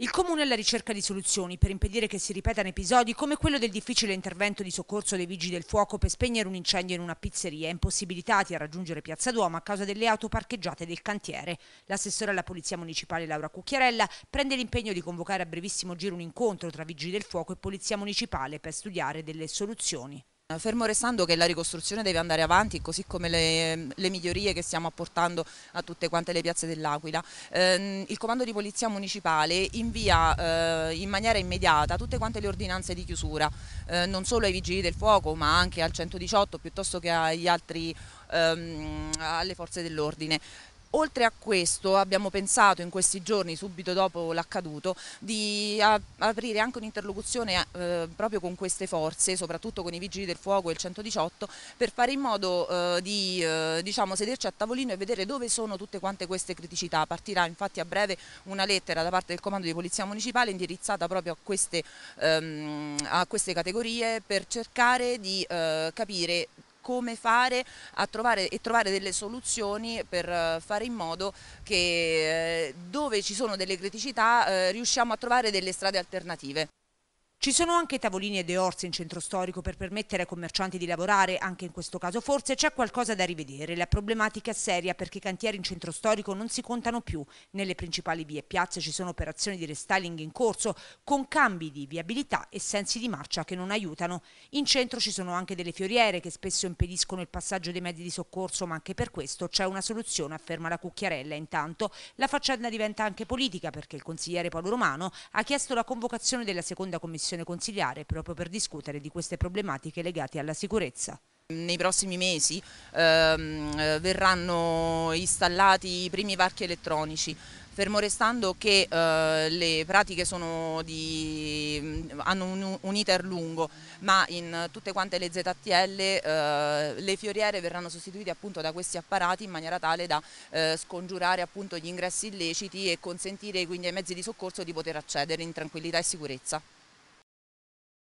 Il Comune è alla ricerca di soluzioni per impedire che si ripetano episodi come quello del difficile intervento di soccorso dei vigili del fuoco per spegnere un incendio in una pizzeria, impossibilitati a raggiungere Piazza Duomo a causa delle auto parcheggiate del cantiere. L'assessore alla Polizia Municipale Laura Cucchiarella prende l'impegno di convocare a brevissimo giro un incontro tra vigili del fuoco e Polizia Municipale per studiare delle soluzioni. Fermo restando che la ricostruzione deve andare avanti, così come le, le migliorie che stiamo apportando a tutte quante le piazze dell'Aquila, eh, il Comando di Polizia Municipale invia eh, in maniera immediata tutte quante le ordinanze di chiusura, eh, non solo ai Vigili del Fuoco ma anche al 118 piuttosto che agli altri, ehm, alle forze dell'ordine. Oltre a questo abbiamo pensato in questi giorni, subito dopo l'accaduto, di aprire anche un'interlocuzione eh, proprio con queste forze, soprattutto con i Vigili del Fuoco e il 118, per fare in modo eh, di eh, diciamo, sederci a tavolino e vedere dove sono tutte quante queste criticità. Partirà infatti a breve una lettera da parte del Comando di Polizia Municipale indirizzata proprio a queste, ehm, a queste categorie per cercare di eh, capire come fare a trovare, e trovare delle soluzioni per eh, fare in modo che eh, dove ci sono delle criticità eh, riusciamo a trovare delle strade alternative. Ci sono anche tavolini e orse in centro storico per permettere ai commercianti di lavorare, anche in questo caso forse c'è qualcosa da rivedere. La problematica è seria perché i cantieri in centro storico non si contano più. Nelle principali vie e piazze ci sono operazioni di restyling in corso con cambi di viabilità e sensi di marcia che non aiutano. In centro ci sono anche delle fioriere che spesso impediscono il passaggio dei mezzi di soccorso, ma anche per questo c'è una soluzione, afferma la Cucchiarella. Intanto la faccenda diventa anche politica perché il consigliere Paolo Romano ha chiesto la convocazione della seconda commissione commissione consigliare proprio per discutere di queste problematiche legate alla sicurezza. Nei prossimi mesi ehm, verranno installati i primi varchi elettronici, fermo restando che eh, le pratiche di, hanno un, un, iter lungo, ma in tutte quante le ZTL eh, le fioriere verranno sostituite appunto da questi apparati in maniera tale da eh, scongiurare appunto gli ingressi illeciti e consentire quindi ai mezzi di soccorso di poter accedere in tranquillità e sicurezza.